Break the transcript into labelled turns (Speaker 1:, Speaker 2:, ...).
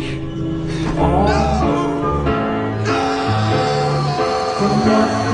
Speaker 1: me!
Speaker 2: No! No!